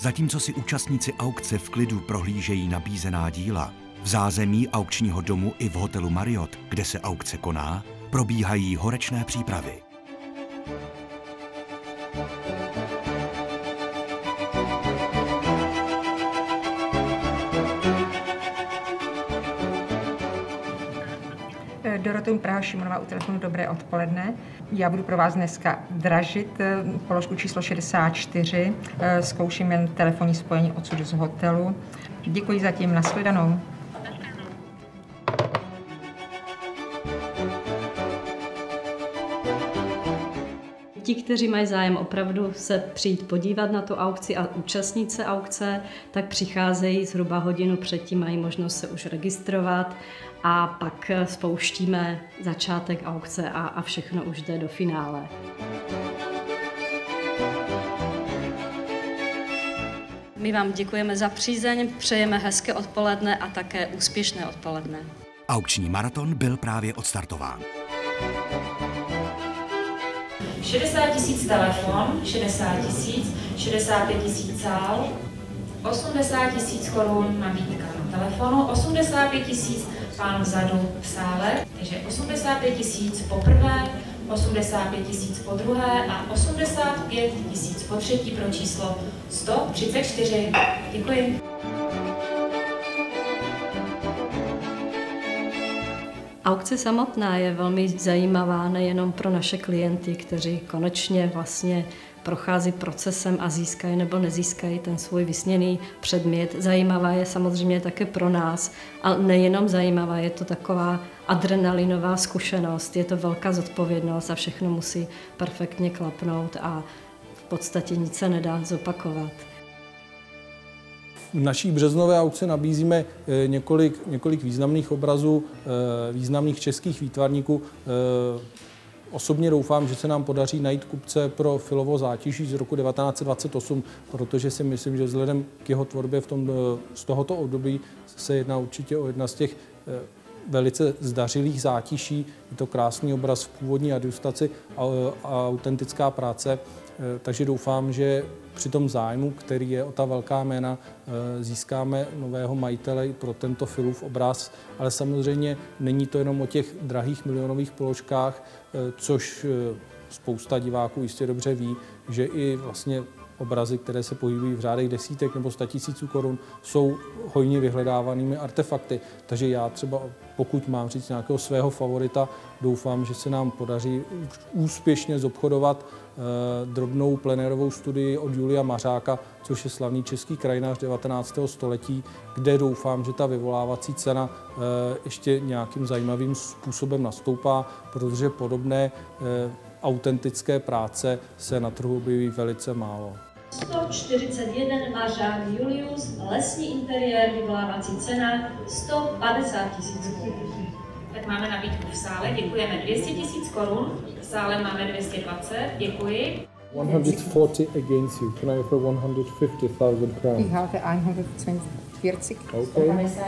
Zatímco si účastníci aukce v klidu prohlížejí nabízená díla, v zázemí aukčního domu i v hotelu Marriott, kde se aukce koná, probíhají horečné přípravy. Dorotou Praha Šimonová u telefonu Dobré odpoledne. Já budu pro vás dneska dražit eh, položku číslo 64. Eh, zkouším jen telefonní spojení odsud z hotelu. Děkuji zatím, nashledanou. Ti, kteří mají zájem opravdu se přijít podívat na tu aukci a účastnit se aukce, tak přicházejí zhruba hodinu předtím, mají možnost se už registrovat a pak spouštíme začátek aukce a, a všechno už jde do finále. My vám děkujeme za přízeň, přejeme hezké odpoledne a také úspěšné odpoledne. Aukční maraton byl právě odstartován. 60 tisíc telefon, 60 tisíc, 65 tisíc sál, 80 tisíc korun nabídka na telefonu, 85 tisíc pán vzadu v sále, takže 85 tisíc poprvé, 85 tisíc po druhé a 85 tisíc po třetí pro číslo 134. Děkuji. Aukce samotná je velmi zajímavá nejenom pro naše klienty, kteří konečně vlastně prochází procesem a získají nebo nezískají ten svůj vysněný předmět. Zajímavá je samozřejmě také pro nás, a nejenom zajímavá, je to taková adrenalinová zkušenost, je to velká zodpovědnost a všechno musí perfektně klapnout a v podstatě nic se nedá zopakovat. V naší březnové aukci nabízíme eh, několik, několik významných obrazů, eh, významných českých výtvarníků. Eh, osobně doufám, že se nám podaří najít kupce pro filovo zátiží z roku 1928, protože si myslím, že vzhledem k jeho tvorbě v tom, z tohoto období se jedná určitě o jedna z těch velice zdařilých zátiší. Je to krásný obraz v původní adjustaci a, a autentická práce. Takže doufám, že při tom zájmu, který je o ta velká jména, eh, získáme nového majitele pro tento filův obraz, ale samozřejmě není to jenom o těch drahých milionových položkách, eh, což spousta diváků jistě dobře ví, že i vlastně obrazy, které se pohybují v řádech desítek nebo tisíců korun, jsou hojně vyhledávanými artefakty. Takže já třeba, pokud mám říct nějakého svého favorita, doufám, že se nám podaří úspěšně zobchodovat eh, drobnou plenérovou studii od Julia Mařáka, což je slavný český krajinář 19. století, kde doufám, že ta vyvolávací cena eh, ještě nějakým zajímavým způsobem nastoupá, protože podobné eh, autentické práce se na trhu objeví velice málo. 141 Mařák Julius, lesní interiér, vyvolávací cena 150 tisíc korun. Tak máme nabídku v sále, děkujeme 200 tisíc korun, v sále máme 220, děkuji. 140 against you. Can I offer 150,000 crowns? Ich habe 140. Okay. 150.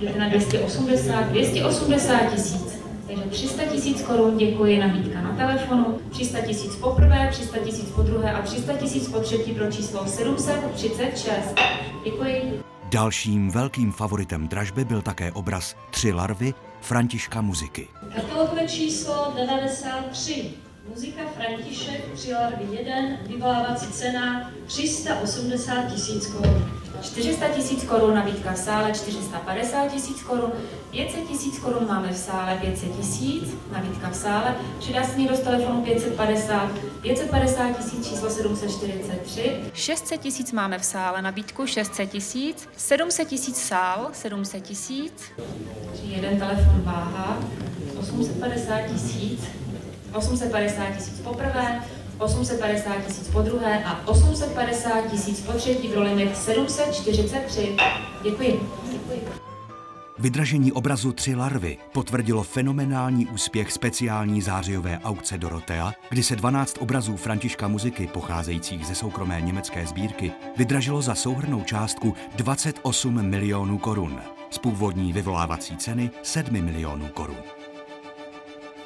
Jdete na 280, 280 tisíc. Takže 300 tisíc korun, děkuji, nabídka na telefonu, 300 tisíc poprvé, 300 tisíc po druhé a 300 tisíc po třetí pro číslo 736. Děkuji. Dalším velkým favoritem dražby byl také obraz Tři larvy Františka Muziky. Katalogové číslo 93. Muzika František, larvy 1, vyvolávací cena 380 tisíc korun. 400 tisíc korun nabídka v sále, 450 tisíc korun, 500 tisíc korun máme v sále, 500 tisíc, nabídka v sále, přidá se z telefonu 550, 550 tisíc, číslo 743. 600 tisíc máme v sále, nabídku 600 tisíc, 700 tisíc sál, 700 tisíc, jeden telefon váha, 850 tisíc, 850 tisíc poprvé, 850 tisíc po druhé a 850 tisíc po třetí pro limit 743. Děkuji. Vydražení obrazu Tři larvy potvrdilo fenomenální úspěch speciální zářijové aukce Dorotea, kdy se 12 obrazů Františka muziky pocházejících ze soukromé německé sbírky vydražilo za souhrnou částku 28 milionů korun z původní vyvolávací ceny 7 milionů korun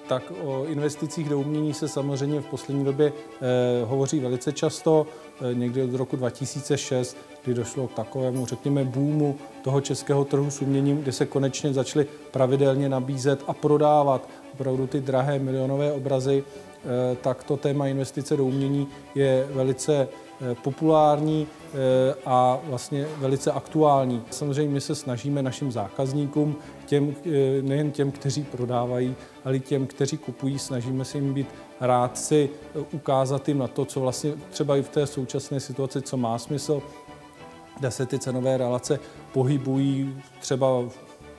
tak o investicích do umění se samozřejmě v poslední době eh, hovoří velice často. někdy od roku 2006, kdy došlo k takovému, řekněme, boomu toho českého trhu s uměním, kdy se konečně začaly pravidelně nabízet a prodávat opravdu ty drahé milionové obrazy, eh, tak to téma investice do umění je velice eh, populární eh, a vlastně velice aktuální. Samozřejmě my se snažíme našim zákazníkům, těm, nejen těm, kteří prodávají, ale těm, kteří kupují, snažíme se jim být rád si ukázat jim na to, co vlastně třeba i v té současné situaci, co má smysl, kde se ty cenové relace pohybují třeba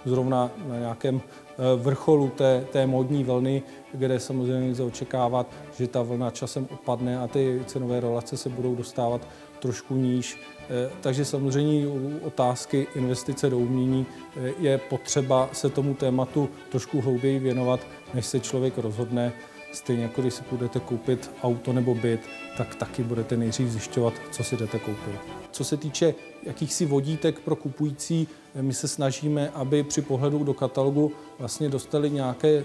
zrovna na nějakém Eh, vrcholu té, té módní vlny, kde samozřejmě lze očekávat, že ta vlna časem opadne a ty cenové relace se budou dostávat trošku níž. Eh, takže samozřejmě u otázky investice do umění eh, je potřeba se tomu tématu trošku hlouběji věnovat, než se člověk rozhodne. Stejně jako když si budete koupit auto nebo byt, tak taky budete nejdřív zjišťovat, co si jdete koupit. Co se týče jakýchsi vodítek pro kupující, my se snažíme, aby při pohledu do katalogu vlastně dostali nějaké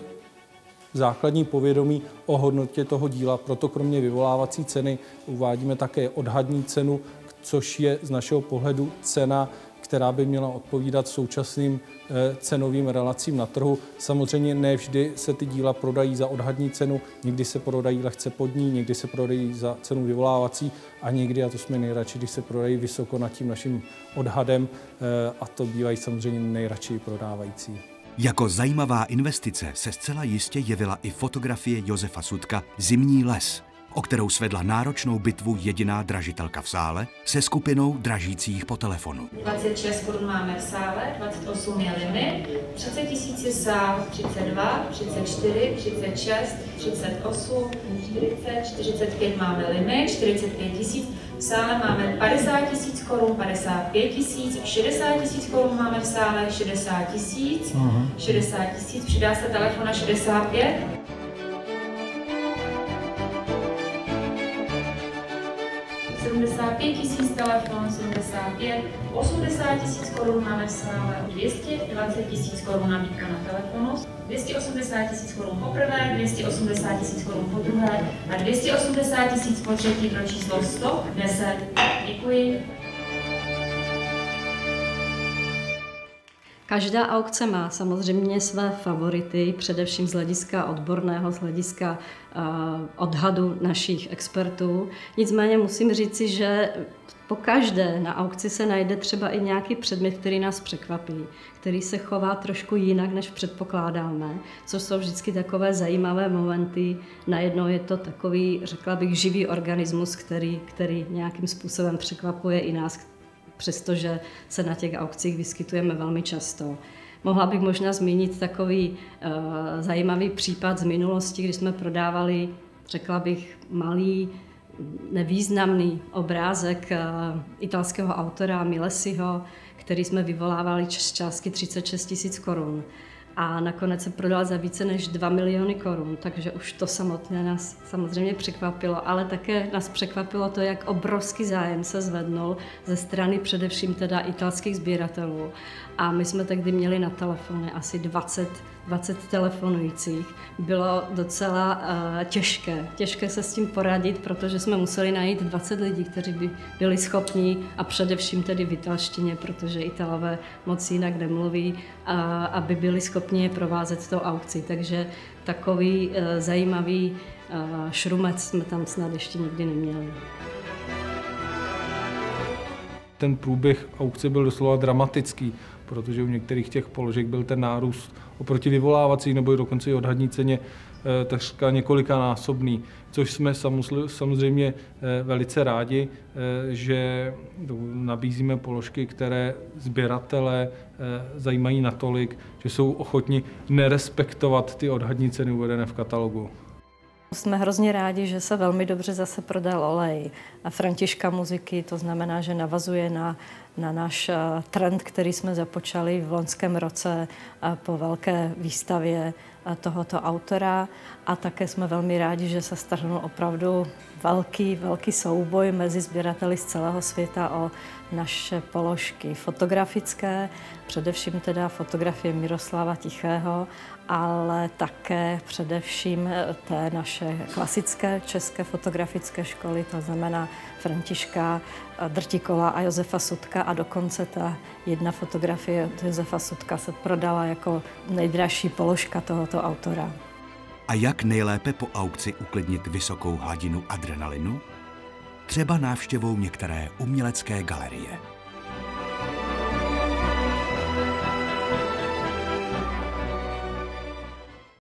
základní povědomí o hodnotě toho díla. Proto kromě vyvolávací ceny uvádíme také odhadní cenu, což je z našeho pohledu cena, která by měla odpovídat současným eh, cenovým relacím na trhu. Samozřejmě ne vždy se ty díla prodají za odhadní cenu, někdy se prodají lehce pod ní, někdy se prodají za cenu vyvolávací a někdy, a to jsme nejradši, když se prodají vysoko nad tím naším odhadem eh, a to bývají samozřejmě nejradši prodávající. Jako zajímavá investice se zcela jistě jevila i fotografie Josefa Sudka Zimní les, o kterou svedla náročnou bitvu jediná dražitelka v sále se skupinou dražících po telefonu. 26 korun máme v sále, 28 je limit, 30 tisíc je sál, 32, 34, 36, 38, 40, 45 máme limit, 45 tisíc, v sále máme 50 tisíc korun, 55 tisíc, 60 tisíc korun máme v sále, 60 tisíc, 60 tisíc, přidá se telefon na 65, 75 tisíc telefon, 75, 80 tisíc korun máme v sále, 220 tisíc korun nabídka na telefonu, 280 tisíc korun poprvé, 280 tisíc korun po druhé a 280 tisíc po třetí pro číslo 110. Děkuji. Každá aukce má samozřejmě své favority, především z hlediska odborného, z hlediska uh, odhadu našich expertů. Nicméně musím říci, že po každé na aukci se najde třeba i nějaký předmět, který nás překvapí, který se chová trošku jinak, než předpokládáme, což jsou vždycky takové zajímavé momenty. Najednou je to takový, řekla bych, živý organismus, který, který nějakým způsobem překvapuje i nás, přestože se na těch aukcích vyskytujeme velmi často. Mohla bych možná zmínit takový uh, zajímavý případ z minulosti, kdy jsme prodávali, řekla bych, malý, nevýznamný obrázek uh, italského autora Milesiho, který jsme vyvolávali z částky 36 tisíc korun a nakonec se prodala za více než 2 miliony korun, takže už to samotné nás samozřejmě překvapilo, ale také nás překvapilo to, jak obrovský zájem se zvednul ze strany především teda italských sběratelů. A my jsme tehdy měli na telefony asi 20 20 telefonujících. Bylo docela uh, těžké. Těžké se s tím poradit, protože jsme museli najít 20 lidí, kteří by byli schopní, a především tedy v italštině, protože Italové moc jinak nemluví, uh, aby byli schopni je provázet tou aukci. Takže takový uh, zajímavý uh, šrumec jsme tam snad ještě nikdy neměli ten průběh aukce byl doslova dramatický, protože u některých těch položek byl ten nárůst oproti vyvolávací nebo dokonce i odhadní ceně eh, takřka několikanásobný, což jsme samozřejmě eh, velice rádi, eh, že nabízíme položky, které sběratele zajímají natolik, že jsou ochotni nerespektovat ty odhadní ceny uvedené v katalogu. Jsme hrozně rádi, že se velmi dobře zase prodal olej a Františka muziky, to znamená, že navazuje na, na náš eh, trend, který jsme započali v loňském roce eh, po velké výstavě eh, tohoto autora a také jsme velmi rádi, že se strhnul opravdu velký, velký souboj mezi sběrateli z celého světa o naše položky fotografické, především teda fotografie Miroslava Tichého, ale také především té naše klasické české fotografické školy, to znamená Františka Drtikola a Josefa Sudka a dokonce ta jedna fotografie od Josefa Sudka se prodala jako nejdražší položka tohoto autora. A jak nejlépe po aukci uklidnit vysokou hladinu adrenalinu? Třeba návštěvou některé umělecké galerie.